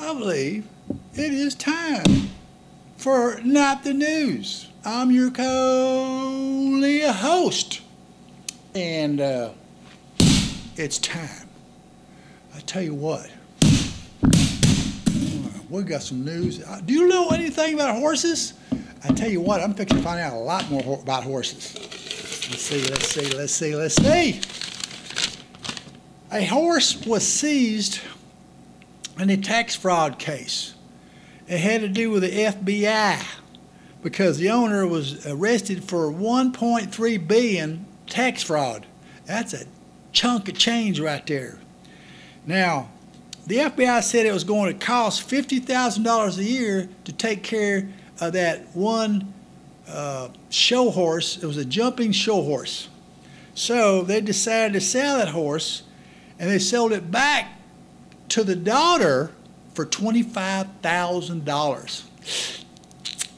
I believe it is time for Not the News. I'm your co host, and uh, it's time. I tell you what, we got some news. Uh, Do you know anything about horses? I tell you what, I'm fixing to find out a lot more ho- about horses. Let's see, let's see, let's see, let's see. A horse was seized in a tax fraud case. It had to do with the FBI because the owner was arrested for 1.3 billion tax fraud. That's a chunk of change right there. Now, the FBI said it was going to cost $50,000 a year to take care of that one uh, show horse. It was a jumping show horse. So they decided to sell that horse and they sold it back to the daughter for $25,000.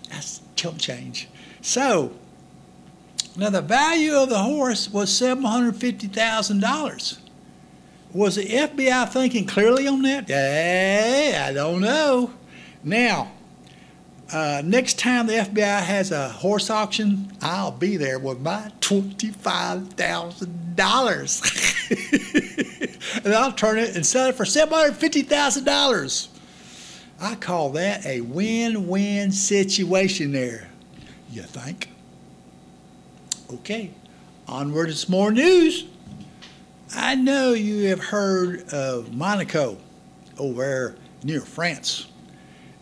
That's chump change. So, now the value of the horse was $750,000. Was the FBI thinking clearly on that? Hey, I don't know. Now, uh, next time the FBI has a horse auction, I'll be there with my $25,000. and I'll turn it and sell it for $750,000. I call that a win win situation there. You think? Okay, onward to some more news. I know you have heard of Monaco over near France.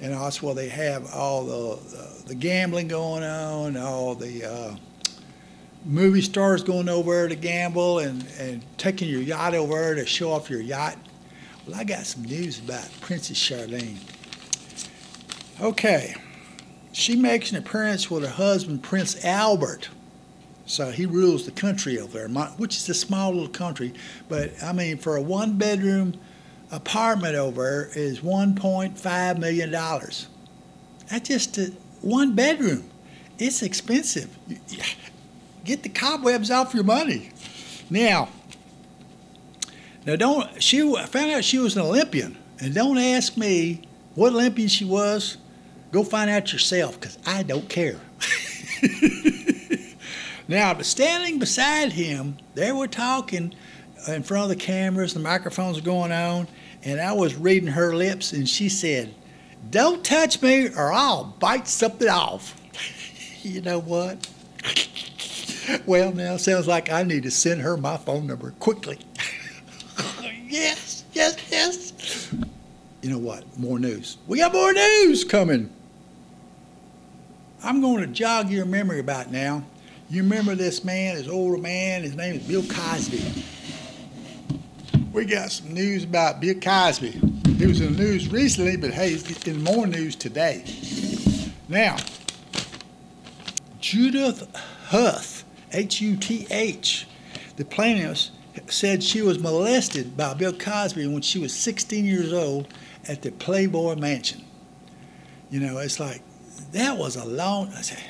And that's where they have all the, the, the gambling going on, all the uh, movie stars going over to gamble and, and taking your yacht over to show off your yacht. Well, I got some news about Princess Charlene. Okay, she makes an appearance with her husband, Prince Albert. So he rules the country over there, which is a small little country. But I mean, for a one bedroom apartment over there is $1.5 million. That's just a one bedroom. It's expensive. Get the cobwebs off your money. Now, now don't she found out she was an Olympian, and don't ask me what Olympian she was. Go find out yourself, because I don't care. now, standing beside him, they were talking in front of the cameras, the microphones were going on, and I was reading her lips, and she said, Don't touch me or I'll bite something off. you know what? well, now sounds like I need to send her my phone number quickly. yes, yes, yes. You know what? More news. We got more news coming. I'm going to jog your memory about now. You remember this man, this older man, his name is Bill Cosby. We got some news about Bill Cosby. He was in the news recently, but hey, he's in more news today. Now, Judith Huth, H U T H, the plaintiff said she was molested by Bill Cosby when she was 16 years old at the Playboy Mansion. You know, it's like, that was a long, I say,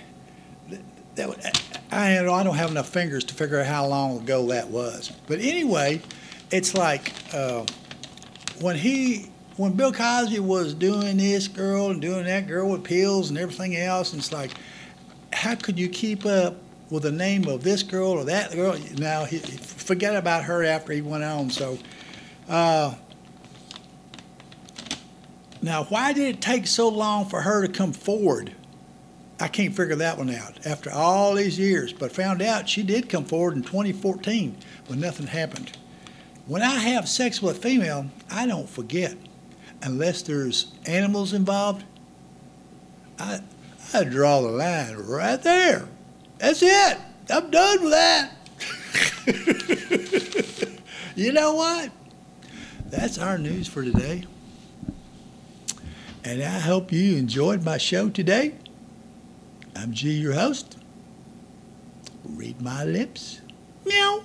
that, I, I don't have enough fingers to figure out how long ago that was. But anyway, it's like uh, when he, when Bill Cosby was doing this girl and doing that girl with pills and everything else, and it's like, how could you keep up with the name of this girl or that girl? Now, he, forget about her after he went on. So, uh, now, why did it take so long for her to come forward? I can't figure that one out after all these years, but found out she did come forward in 2014 when nothing happened. When I have sex with a female, I don't forget unless there's animals involved. I, I draw the line right there. That's it. I'm done with that. you know what? That's our news for today. And I hope you enjoyed my show today. I'm G, your host. Read my lips. Meow.